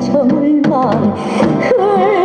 정을만 흘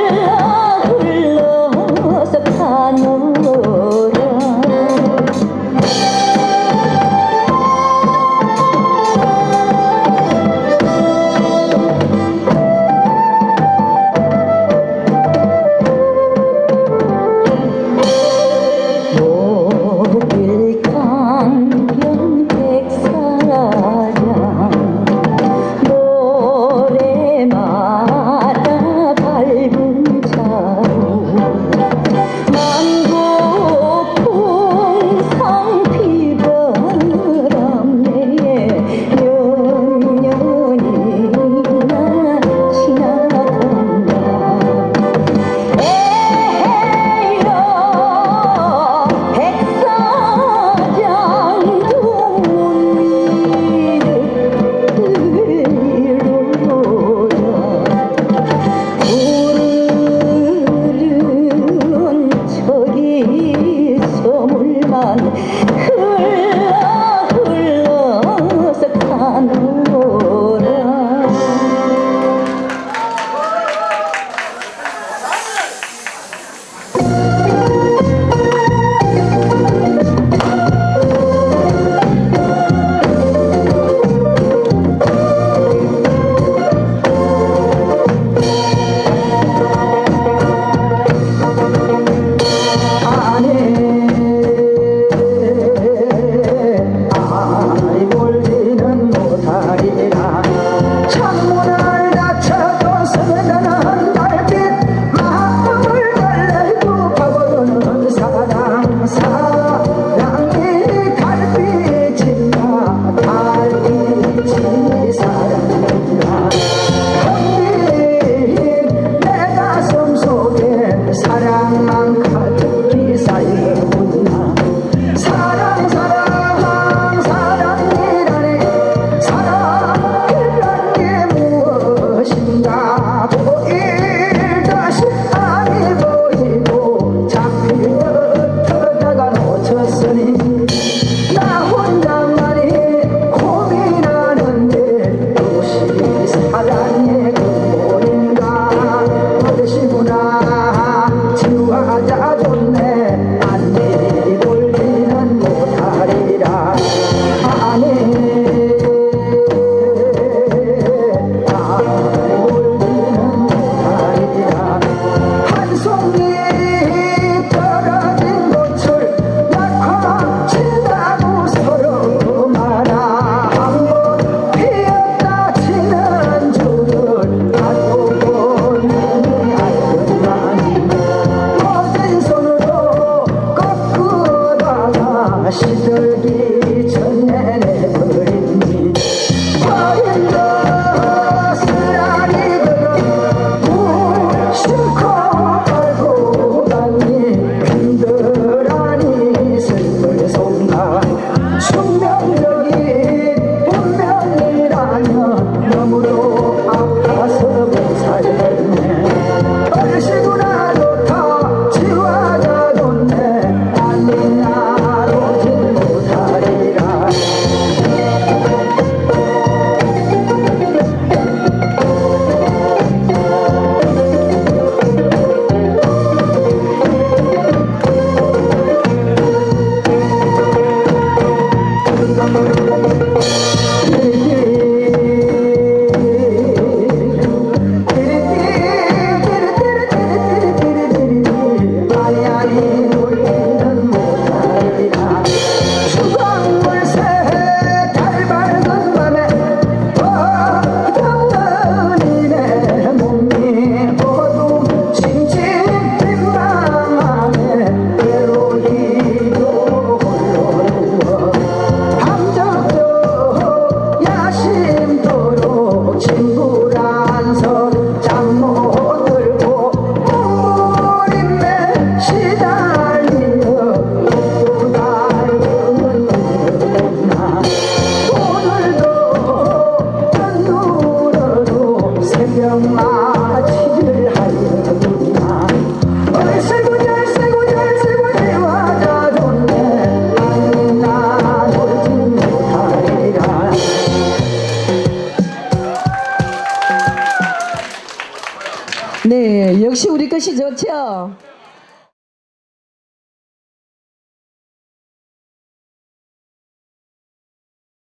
예, 역시 우리 것이 좋죠.